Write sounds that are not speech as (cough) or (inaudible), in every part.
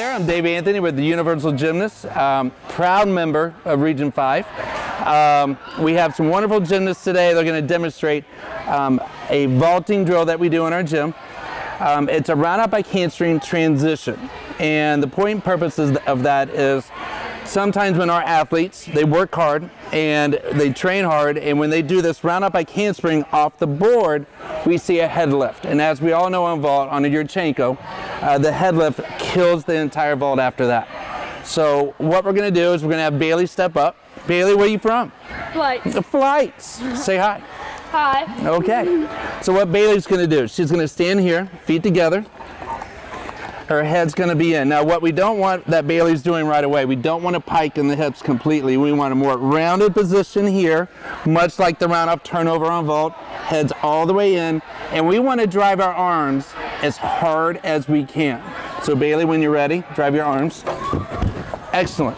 I'm Dave Anthony with the Universal Gymnasts, um, proud member of Region 5. Um, we have some wonderful gymnasts today. They're going to demonstrate um, a vaulting drill that we do in our gym. Um, it's a round off back handspring transition. And the point and purpose of that is sometimes when our athletes, they work hard and they train hard, and when they do this round off back handspring off the board, we see a head lift. And as we all know on vault, on a Yurchenko, uh, the head lift kills the entire vault after that. So what we're gonna do is we're gonna have Bailee step up. Bailee, where are you from? Flytz. The Flytz. Say hi. Hi. Okay. So what Bailee's gonna do, she's gonna stand here, feet together, her head's going to be in. Now what we don't want that Bailee's doing right away, we don't want to pike in the hips completely. We want a more rounded position here, much like the round off turnover on vault, heads all the way in, and we want to drive our arms as hard as we can. So Bailee, when you're ready, drive your arms. Excellent,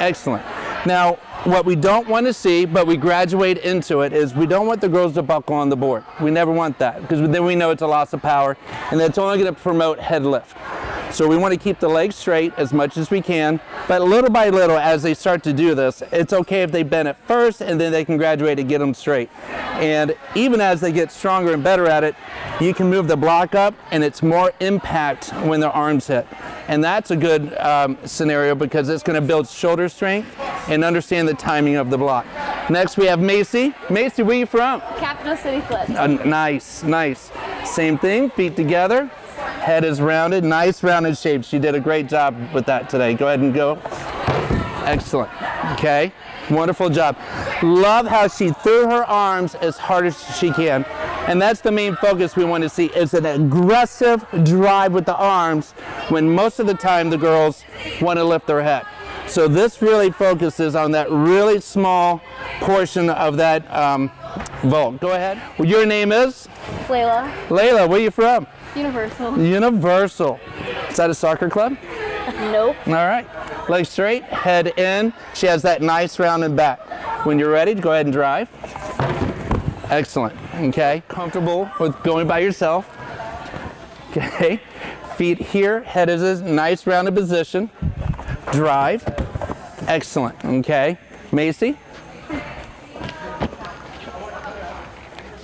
excellent. Now, what we don't want to see, but we graduate into it, is we don't want the girls to buckle on the board. We never want that because then we know it's a loss of power and that's only going to promote head lift. So we want to keep the legs straight as much as we can, but little by little as they start to do this, it's okay if they bend it first and then they can graduate and get them straight. And even as they get stronger and better at it, you can move the block up and it's more impact when their arms hit. And that's a good um, scenario because it's going to build shoulder strength and understand the timing of the block. Next we have Macy. Macy, where are you from? Capitol City Clips. Uh, nice, nice. Same thing, feet together. Head is rounded, nice rounded shape. She did a great job with that today. Go ahead and go. Excellent. Okay, wonderful job. Love how she threw her arms as hard as she can. And that's the main focus we want to see is an aggressive drive with the arms when most of the time the girls want to lift their head. So this really focuses on that really small portion of that um, vault. Go ahead. Well, your name is? Layla. Layla, where are you from? Universal. Universal. Is that a soccer club? Nope. All right. Legs straight, head in. She has that nice rounded back. When you're ready, go ahead and drive. Excellent. Okay. Comfortable with going by yourself. Okay. Feet here, head is a nice rounded position. Drive. Excellent. Okay. Macy.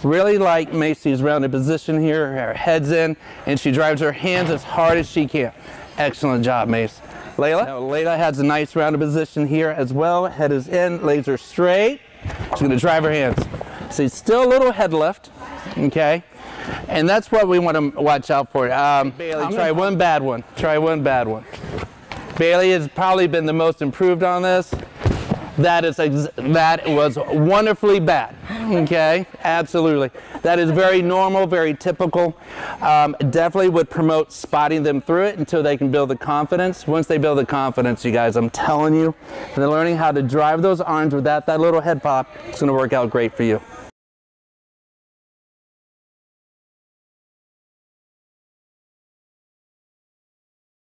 Really like Macy's rounded position here. Her head's in, and she drives her hands as hard as she can. Excellent job, Mace. Layla. Now, Layla has a nice rounded position here as well. Head is in, legs are straight. She's gonna drive her hands. See, still a little head lift, okay? And that's what we want to watch out for. Um, Bailee, try one bad one. Try one bad one. Bailee has probably been the most improved on this. That is that was wonderfully bad. (laughs) Okay, absolutely. That is very normal, very typical. Um, definitely would promote spotting them through it until they can build the confidence. Once they build the confidence, you guys, I'm telling you, they're learning how to drive those arms without that little head pop. It's going to work out great for you.